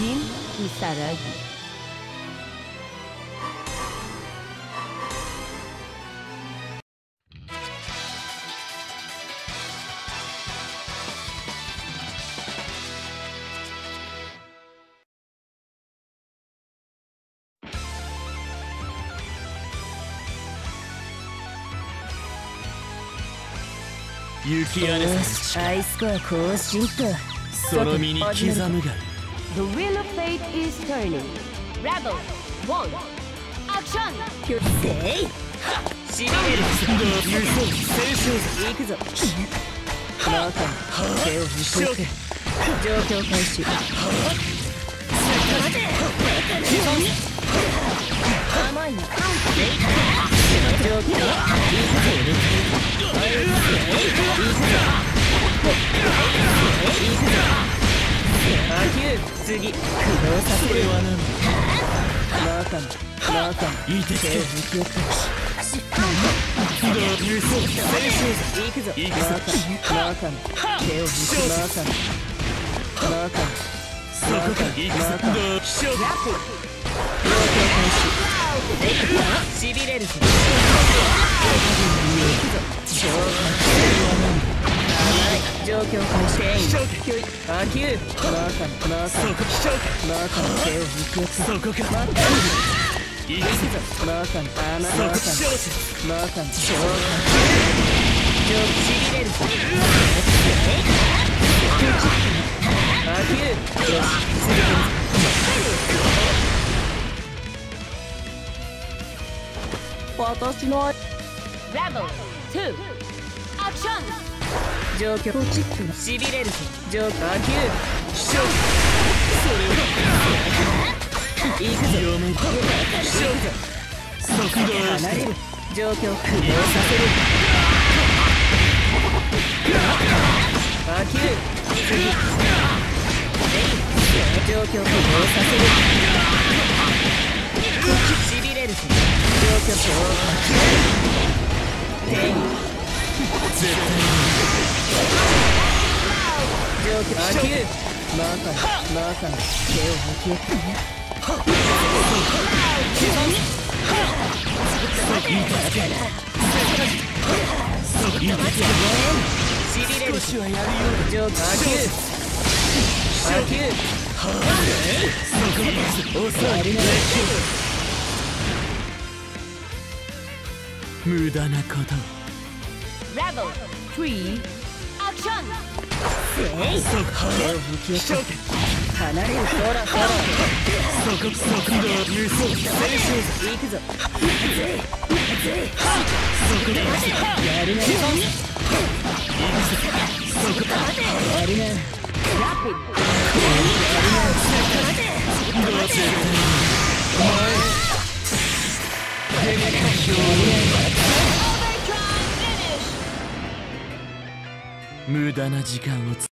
Jin Kisaragi. Yuki Anasa. アイスコア更新とその身に刻むがいい The wheel of fate is turning. Rebel. One. Action. せいしびれる行くぞマーカー手を状況開始甘いな状況次駆動させるこれは何だマーカーマーカーいてて手を振っていく優勝戦勝行くぞ。行くぞ。マーカーマーカー手を振ってマーカーマーカーそこか行くぞ。勝負しびれるぞ。状況開始アキューマーカーマーカーそこ勝負マーカー手を振っていくそこかマーカー行くぞマーカーマーカー勝負マーカー状況しびれるぞアキューよし続ける私のラボ2 Action 状況ポチッとしびれるぞ状況アキュー勝負それを行くぞ読める勝負速度離れる状況駆動させるアキュー状況駆動させるしびれるぞ状況消火天絶状況アキューマーカーマーカー手を向き合ってしびれる対少しはやるよ状況アキューアキューそこ遅い無駄なこと Rebel 3 Action. そこ手を向き合って離れるそらそらそこ速度を無双戦勝行くぞ。そこやるなそこやるなラピッどう絶無駄な時間をつ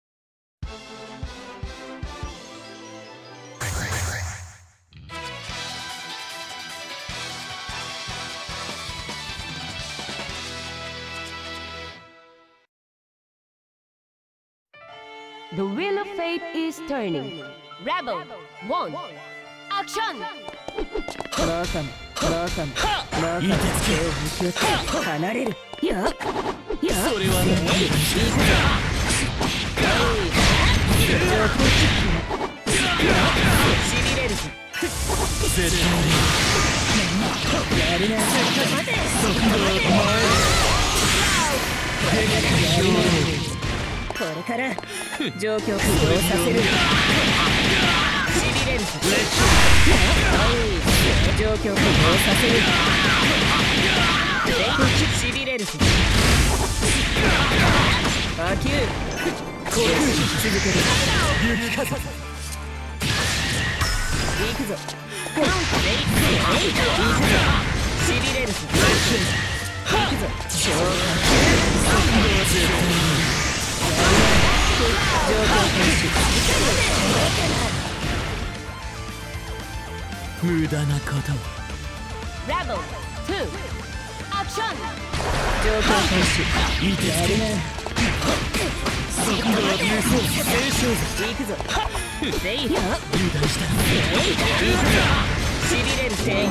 The wheel of fate is turning Rebel 1 Action マーカンマーカンマーカン手を向き合って離れるややそれは何しびれるぞ絶対やるな速度をこれから状況駆動させる状況駆動させるしびれるぞアキューこれ続ける雪風行くぞ行くぞしびれるぞ行くぞ消状況開始無駄なことを。Rebel 2 Action 状況開始いてつけ速度を無双戦勝行くぞぜい油断したしびれる天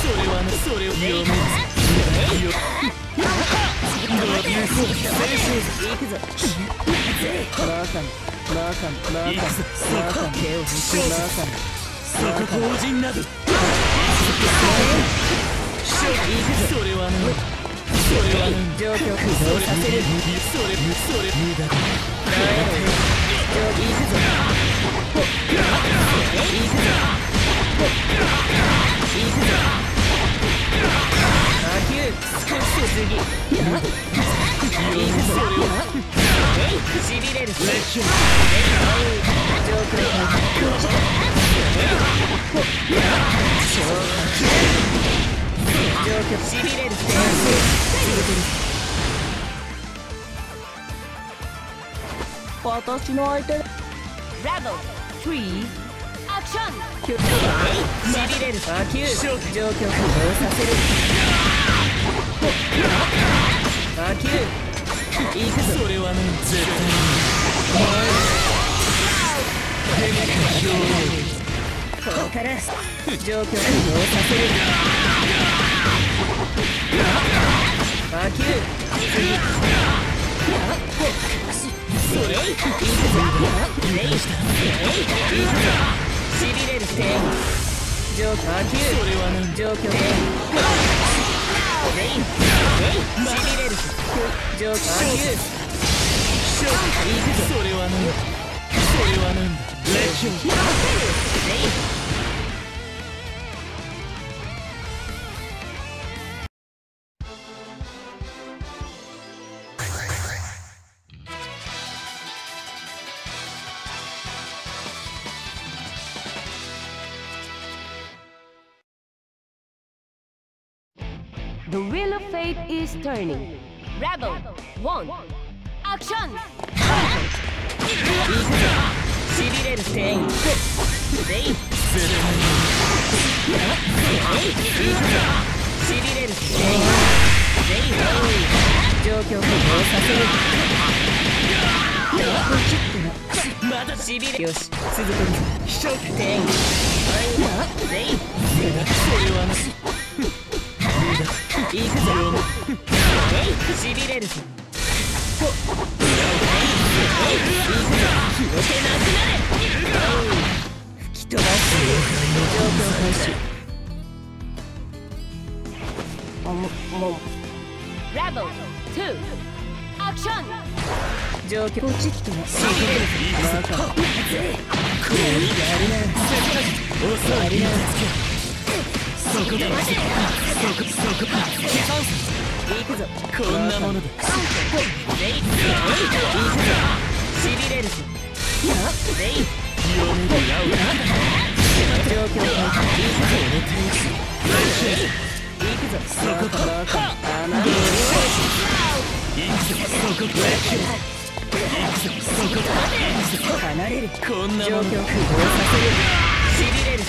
それはねそれを読めよ優勝先行くぞ行くぞそこ手を引くそこ同人などそれは。ねそれはね状況浮上させるそれそれ無駄だ行くぞ行くぞ行くぞ魔球少し次行くぞしびれる状況状況しびれる私の相手。Rebel. 3アクションしびれる魔球状況。浮上させる魔球行くぞ。それはね絶ここから。状況浮上させる魔球それ行くぞレイ行くぞしびれる天状況魔球それはね状況レイレイしびれる状況魔球行くぞそれはねそれはなんだ。レッキョレイ The wheel of fate is turning. Rebel, one, action! しびれる天レイしびれる天レイ状況をさせるまだしびれよし続けるぞ天レイそれはね行くぞしびれるぞ気をせなくなれ吹き飛ばす。状況開始ももラボ2アクション状況ポチッとなしびれるぞこうやるな遅いそこだそこそこ行くぞこんなもの。だレイレイ行くぞしびれるぞレイ読めるラウ状況開始行くぞそこだ行くぞそこだ行くぞそこだ行くぞ離れるこんなもの。だ状況浮上させる。しびれるぞ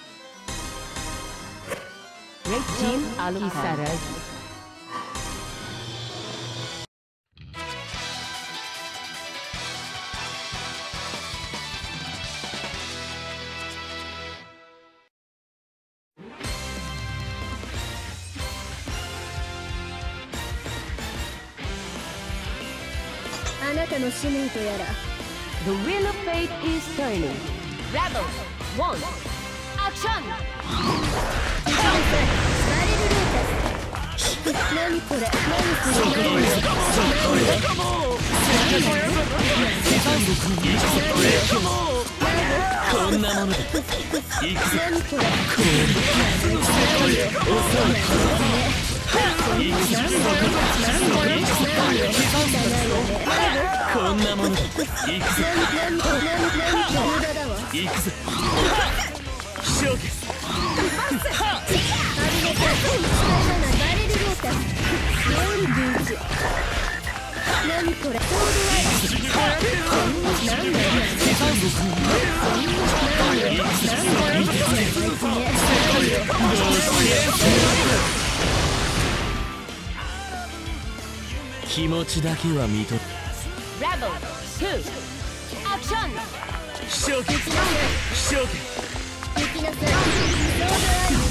Red Team Alucard. The wheel of fate is turning. Rebel, one, action! これ、何これ、何こく。何これこん何もの何いく。何いく。何勝負気持ちだけは何だよ何だよ何だよ何だ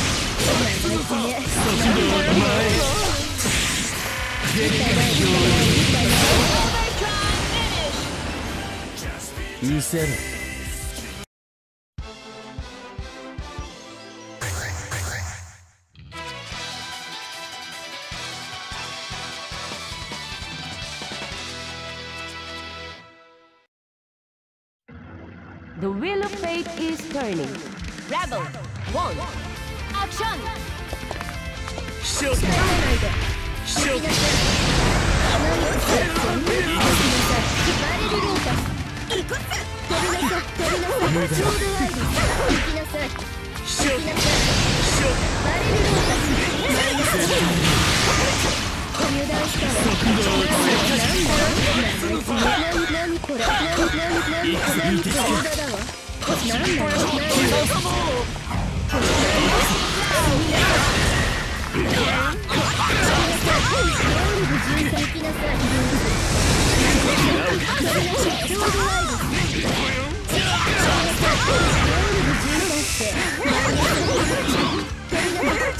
見せろ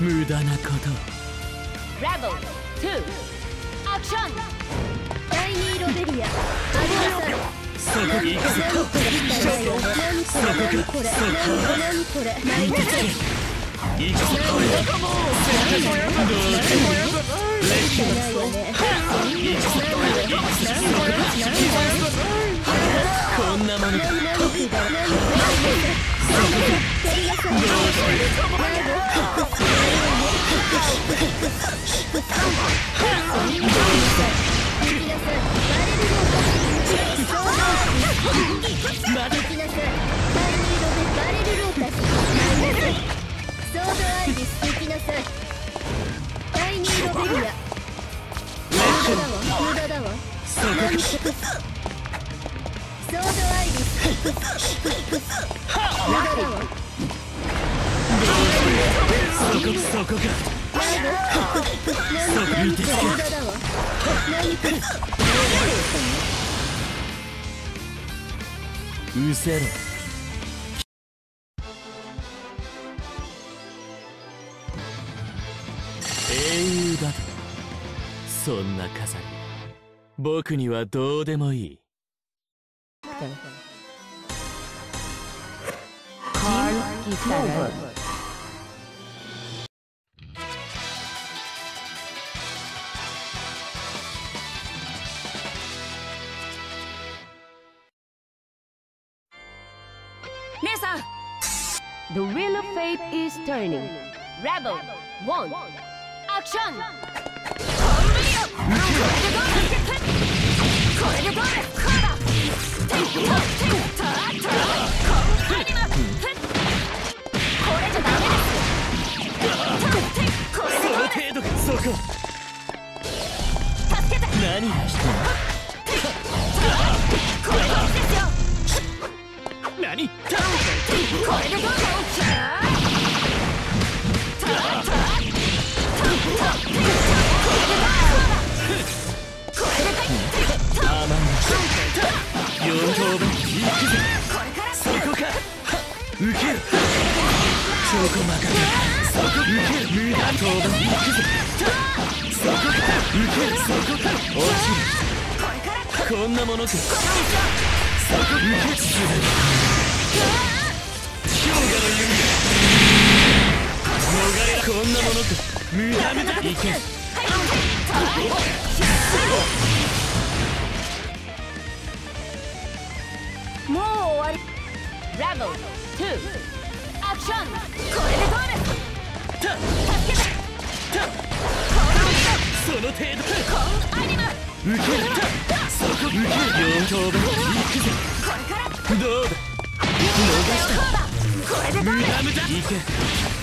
無駄なこと。ラ2アクション第2ロベリア。アそこに行ここここここんなもの。だそこかうせろ。英雄だそんな飾り僕にはどうでもいい。カール・キサ tape is turning. Rebel, one, action! これでゴール何な4等分いくぜそこか受けるそこまかそこ受ける無駄当分いくぜそこか受けるそこか落ちるこんなものかそこ受けする氷河の弓逃れこんなものか無駄無駄いけ Rebel 2 Action. これでどうですたたその程度コンアニマ。受ける。そこ受ける4等分いくぜこれからどうだ。逃したこれで無駄無駄いけ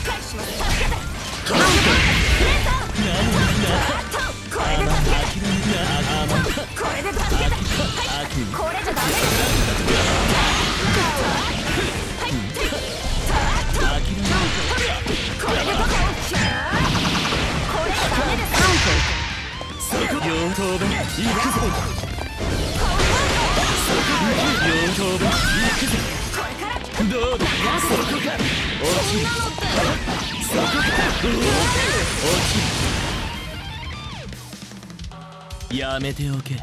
返します助けて何これで助けて。な甘いこれで助けてこれじゃダメ諦めこれじゃダメですそこ4等分いくぜ4等分いくぜこれからどうだやめておけ。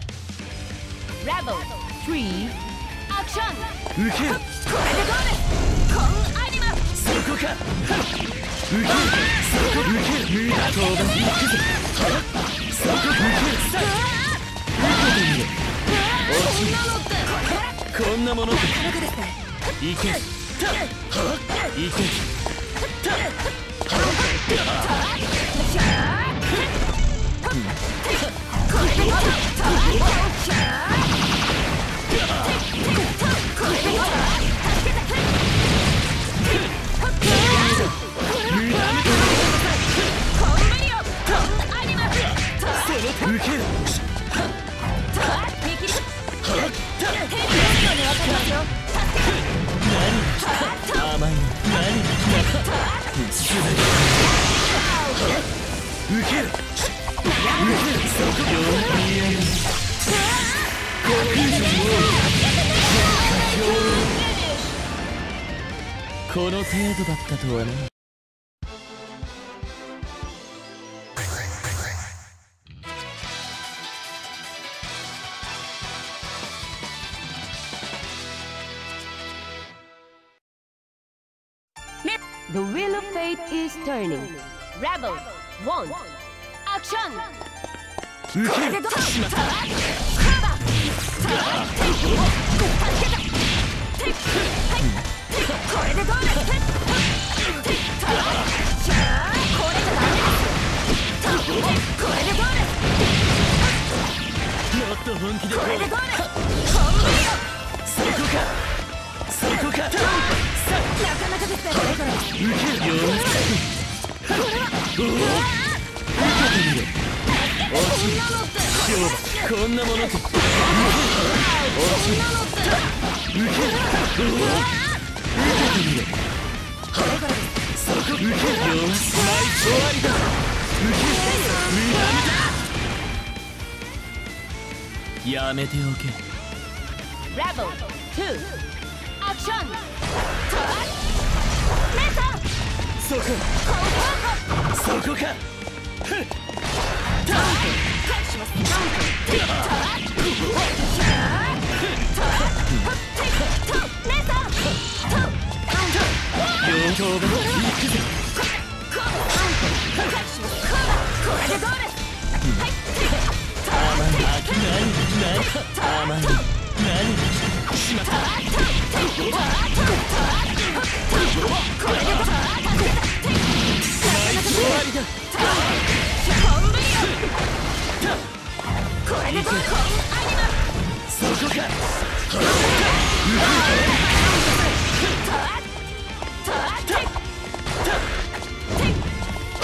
Rebel 3 Action 受ける。これでどうですコンアニマそこか受ける。そこ受ける。無駄当分いくぜそこ受ける。さ受けてみろ落ちる。こんなものかいけいけ受この程度だったとはな The wheel of fate is turning Rebel 1 Action 受ける気でこれでどうですそこかそこかさなかなかですね受けるよおお受けてみろ落ちる勝負こんなものか落ちる受けるおお受けてみろそこ受けるよナイ終わりだ受ける無駄無駄やめておけ。Rebel 2 Action. そこそこか。両頭分いくぜ。甘い甘い何しまったナイス終わりだこれでどう。ですそこか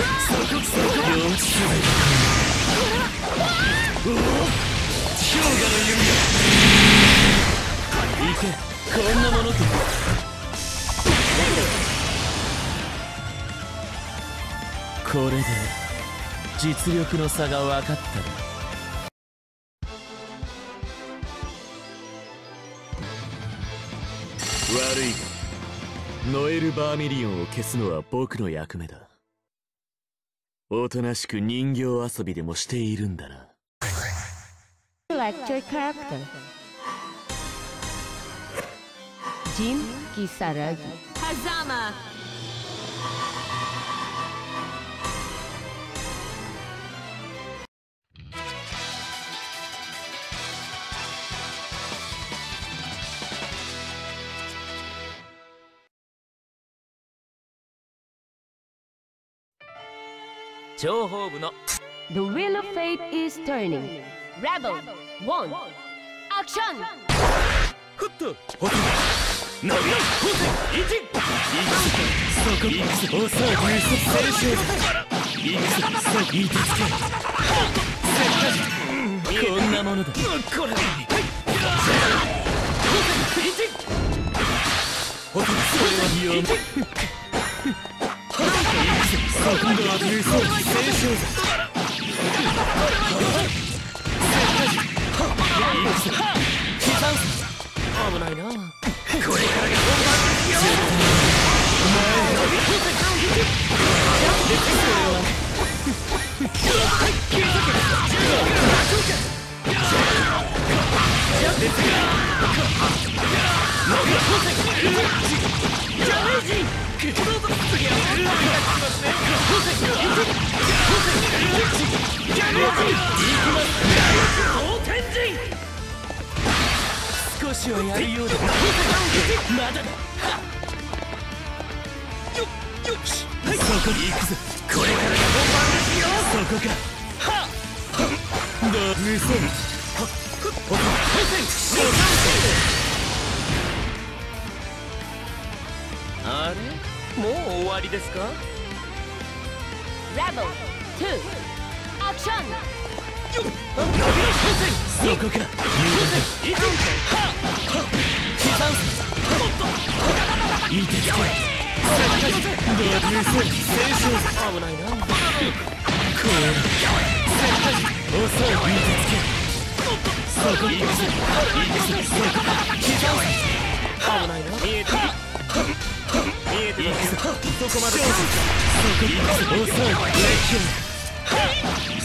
そこそここんなものとこれで実力の差が分かった。ら悪い。がノエル・バーミリオンを消すのは僕の役目だ。おとなしく人形遊びでもしているんだな。your character. Jin Kisaragi. Hazama! The wheel of fate is turning. Rebel, one. Action! ふっとほと伸びろほせ一そこいくぞおさあ優勢青春いくぞさあいい手つけこんなものだこれほとそれは利用今度は優勢青春危ないな。これからが本番ですよ少し。はやるようだまだだよよし。そこに行くぞこれからが本番ですよそこかはっどう無線はっふっほっあれもう終わりですか Rebel, two. Action! そこかいくはっはっ刻むいい手つけどこまでそこ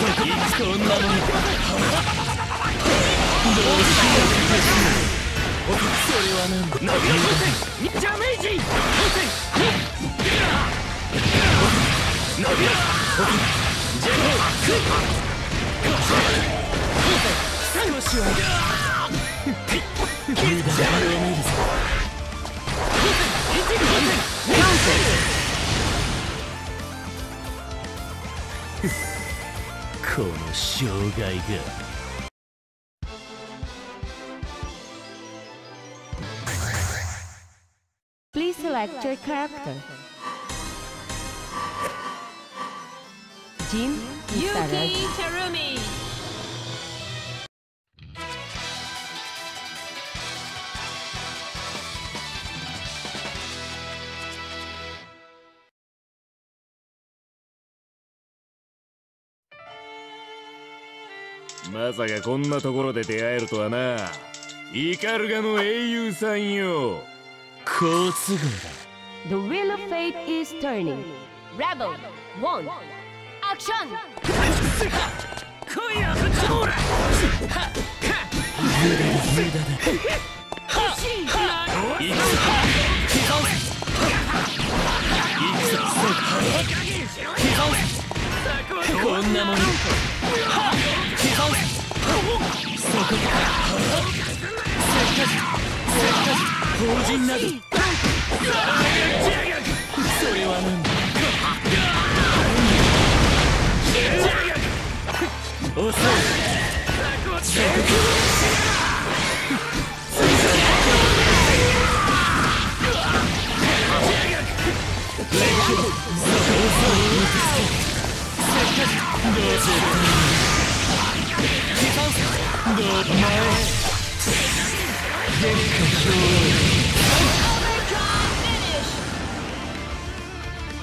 優勢青春危ないなは。っはいそれはなんだ伸びろいいぞそこいいぞいい手つけこれ遅いいい手つけいいぞ遅いレッキョそここんなものどうしようどそれは何だ伸びろ光線ダメージ伸びろジェホー少しは無駄に読めるぞこの障害が Please select your character. Kisaragi. Yuki Terumi まさかこんなところで出会えるとはなイカルガの英雄さんよ好都合 The wheel of fate is turning. Rebel one. Action! 今夜ほらこんなものそこせっかく法人などそれは何だ遅い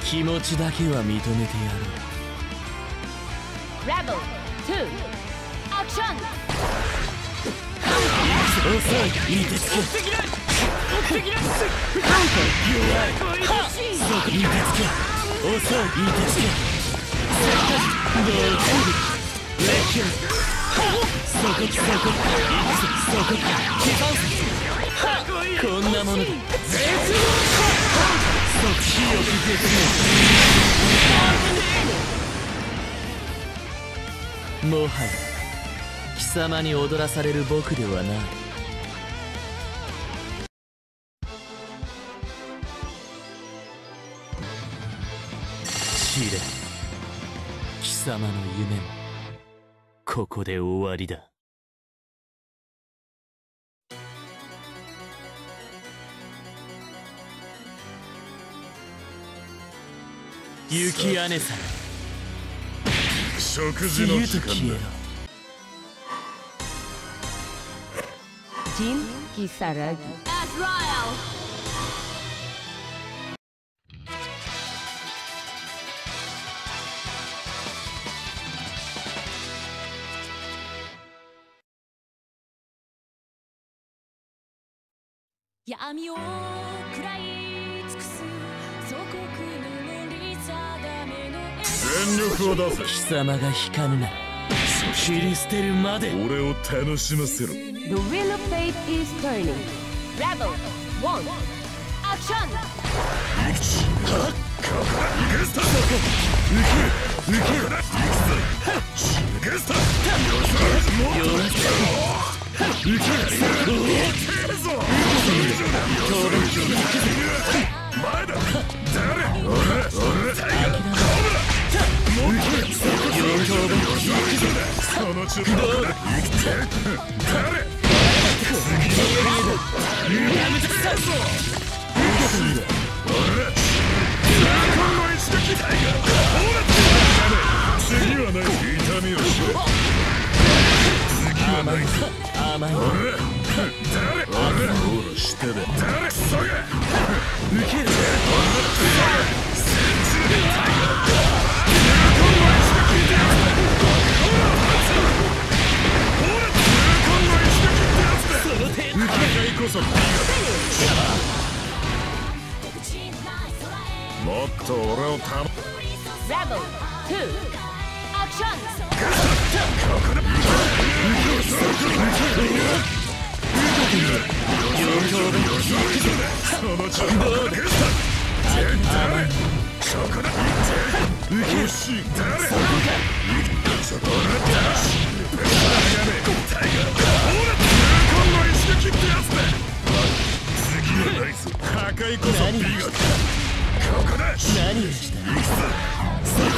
気持ちだけは認めてやろう Rebel two. Action! 遅い。い。い。手つけそうい。い。手つけ遅い。い。い。手つけどうレッキュそこそこいくぞそここんなものだ即死を受け止めもはや貴様に踊らされる。僕ではない試練貴様の夢もここで終わりだ雪姉さん食事の時間消えろだ Jin Kisaragi. Azrael! 闇を食らい尽くす祖国の塗り定めの全力を出せ貴様が引かぬなら切り捨てるまで。俺を楽しませろ。The wheel of fate is turning. Rebel one. Action! ゲスター抜け抜けゲスター。もっと抜けるぞ。前だ誰俺俺タイガーコブラもっとそこそのちょっと生きて誰次のやめてくれぞ俺この一撃タイガーほら次はないもっと俺をた Rebel two. Action! そのちょっとゲスタ誰そこだよし誰そ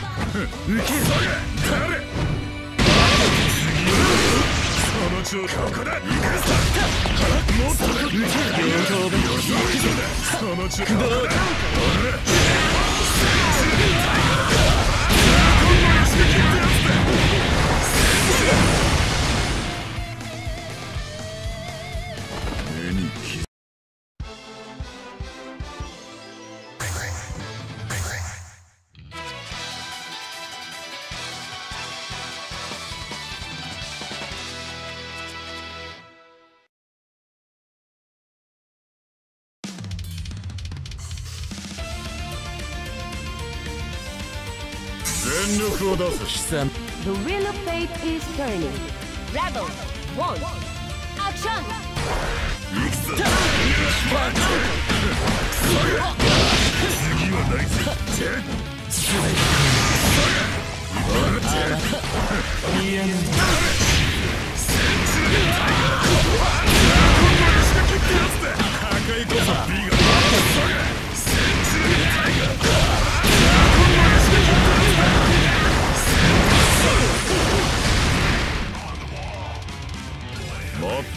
受けそれ。れその調子ここだ行くぞもっと受けるくぞその調子どうだ俺をす視線 The wheel of fate is turning Rebel 1 Action 次はないぜ見え破壊こそ B が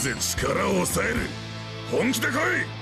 ぜ力を抑える？本気で来い！